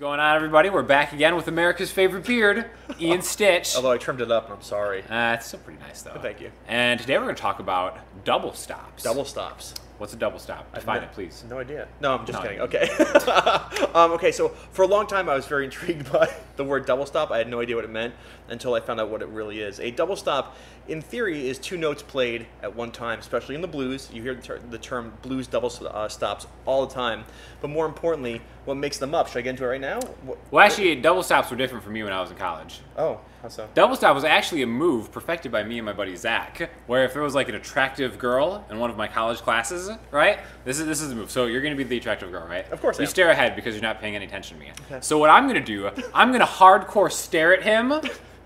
going on, everybody? We're back again with America's favorite beard, Ian Stich. Although I trimmed it up, and I'm sorry. Uh, it's still pretty nice, though. Thank you. And today we're going to talk about double stops. Double stops. What's a double stop? Define it, please. No idea. No, I'm just No kidding. idea. Okay. um, okay, so for a long time I was very intrigued by the word double stop. I had no idea what it meant until I found out what it really is. A double stop, in theory, is two notes played at one time, especially in the blues. You hear the, ter- the term blues double uh, stops all the time. But more importantly, what makes them up? Should I get into it right now? What, Well, actually, double stops were different for me when I was in college. oh, how so? Double stop was actually a move perfected by me and my buddy Zach, where if there was like an attractive girl in one of my college classes, right? This is this is the move. So you're gonna be the attractive girl, right? Of course You stare ahead because you're not paying any attention to me. So what I'm gonna do, I'm gonna hardcore stare at him,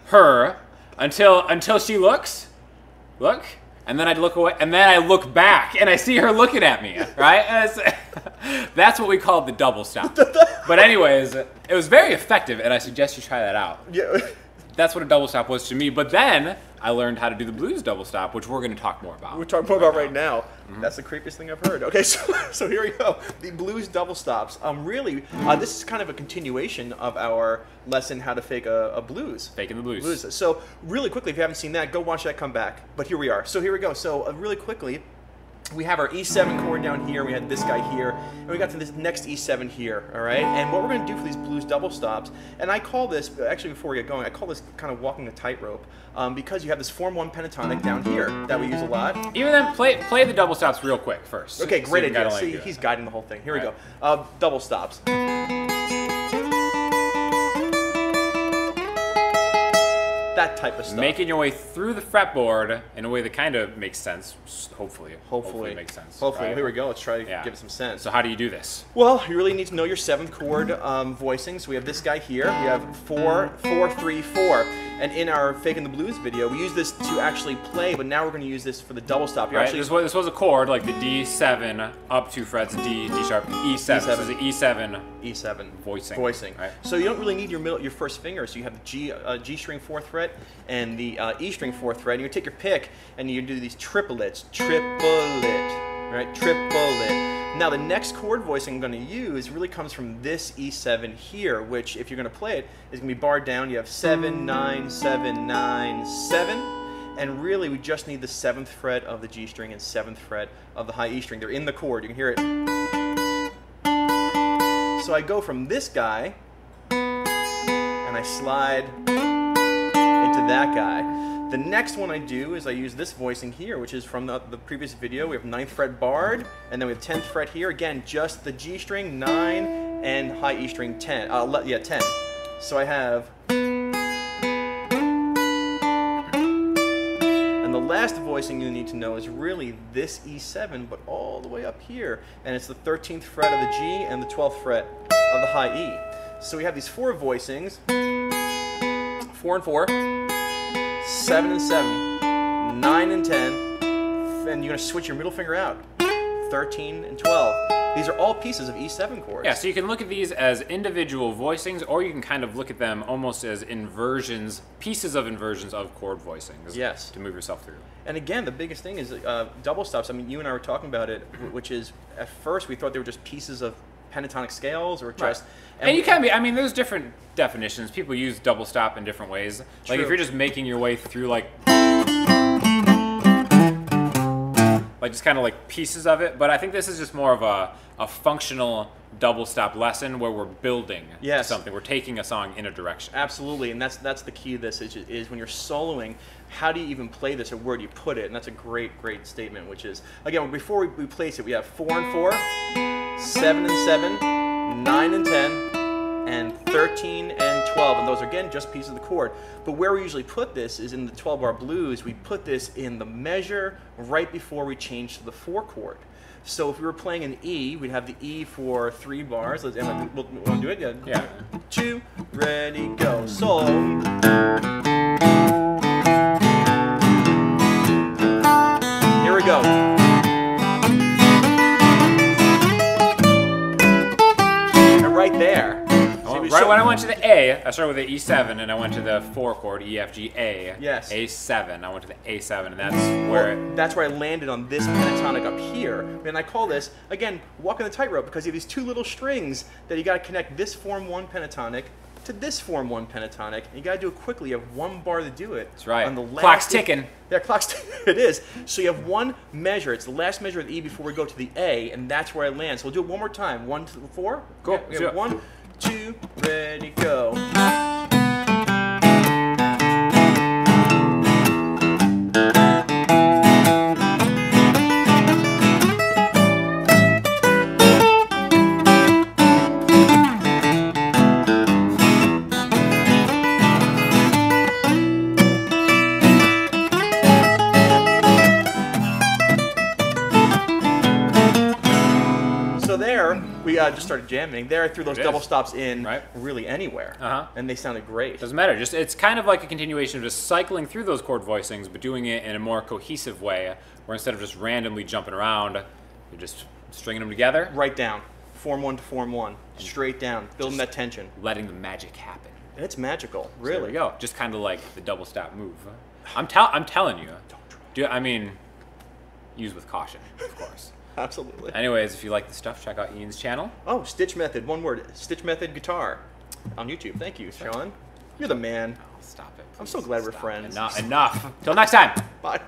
her, until until she looks, look, and then I'd look away, and then I look back, and I see her looking at me, right? And that's what we call the double stop. But anyways, it was very effective, and I suggest you try that out Yeah. that's what a double stop was to me. But then I learned how to do the blues double stop, which we're going to talk more about. We're talking more about right now. That's the creepiest thing I've heard. Okay, so so here we go. The blues double stops. Um, really, uh, this is kind of a continuation of our lesson how to fake a, a blues. Faking the blues. Blues. So really quickly, if you haven't seen that, go watch that come back. But here we are. So here we go. So uh, really quickly. We have our E7 chord down here, we had this guy here, and we got to this next E7 here, all right? And what we're gonna do for these blues double stops, and I call this, actually before we get going, I call this kind of walking a tightrope, um, because you have this form one pentatonic down here that we use a lot. Even then, play play the double stops real quick first. Okay, great gotta, idea. See, he's guiding the whole thing. Here we Right. go. Uh, double stops. That type of stuff. Making your way through the fretboard in a way that kind of makes sense. s- Hopefully, hopefully, it makes sense. Hopefully, right? here we go. Let's try to Yeah. give it some sense. So how do you do this? Well, you really need to know your seventh chord um, voicing. So we have this guy here. We have four, four, three, four. And in our Faking the Blues video, we use this to actually play, but now we're going to use this for the double stop. You're Right. actually This was this was a chord like the D7 up two frets, D D sharp, E7. So E7. it's an E7. E7 Voicing, Voicing. right. So you don't really need your middle, your first finger. So you have the G uh, G string fourth fret and the uh, E string fourth fret. And you take your pick and you do these triplets, triplet, right? Triplet. Now the next chord voicing I'm going to use really comes from this E7 here, which if you're going to play it is going to be barred down. You have seven, nine, seven, nine, seven. And really, we just need the seventh fret of the G string and seventh fret of the high E string. They're in the chord. You can hear it. So I go from this guy and I slide into that guy. The next one I do is I use this voicing here, which is from the, the previous video. We have 9th fret barred, and then we have 10th fret here. Again, just the G string, 9, and high E string, 10. Uh, yeah, 10. So I have. And the last voicing you need to know is really this E7, but all the way up here. And it's the 13th fret of the G and the 12th fret of the high E. So we have these four voicings, four and four, seven and seven, nine and 10, and you're gonna switch your middle finger out, 13 and 12. These are all pieces of E7 chords. Yeah, so you can look at these as individual voicings, or you can kind of look at them almost as inversions, pieces of inversions of chord voicings. Yes. To move yourself through. And again, the biggest thing is uh, double stops. I mean, you and I were talking about it, which is at first we thought they were just pieces of pentatonic scales or just. And, you can be, I mean, there's different definitions. People use double stop in different ways. Like if you're just making your way through like like just kind of like pieces of it, but I think this is just more of a, a functional double stop lesson where we're building Yes. something. We're taking a song in a direction. Absolutely, and that's that's the key to this is, is when you're soloing, how do you even play this or where do you put it? And that's a great, great statement, which is again before we, we place it, we have four and four, seven and seven, nine and ten, and 13 and 12, and those are again just pieces of the chord. But where we usually put this is in the 12 bar blues, we put this in the measure right before we change to the four chord. So if we were playing an E, we'd have the E for three bars. Let's, and we'll, we'll do it. Yeah. Yeah. Two, ready, go. Solo. A, I started with the E7 and I went to the four chord E F G A. Yes. A7. I went to the A7 and that's where. Well, that's where I landed on this pentatonic up here. And I call this, again, walking the tightrope because you have these two little strings that you got to connect this form one pentatonic to this form one pentatonic. And you got to do it quickly. You have one bar to do it. That's right. On the last Clock's ticking. Yeah, clock's ticking. it is. So you have one measure. It's the last measure of the E before we go to the A, and that's where I land. So we'll do it one more time. One, two, four. Cool. Okay, we Let's do have it. one, two, ready, go. We uh, just started jamming. There, I threw those double stops in Right. really anywhere, Uh-huh. and they sounded great. Doesn't matter. Just it's kind of like a continuation of just cycling through those chord voicings, but doing it in a more cohesive way, where instead of just randomly jumping around, you're just stringing them together, Right down, form one to form one, straight down, building that tension. letting the magic happen. And it's magical, There really. we go. Just kind of like the double stop move. I'm tell I'm telling you. Do I mean use with caution, of course. Absolutely. Anyways, if you like the stuff, check out Ian's channel. Oh, Stich Method, one word. Stich Method Guitar on YouTube. Thank you, Sean. You're the man. Oh, stop it. I'm so please. glad we're friends. Enough. Enough. Till next time. Bye.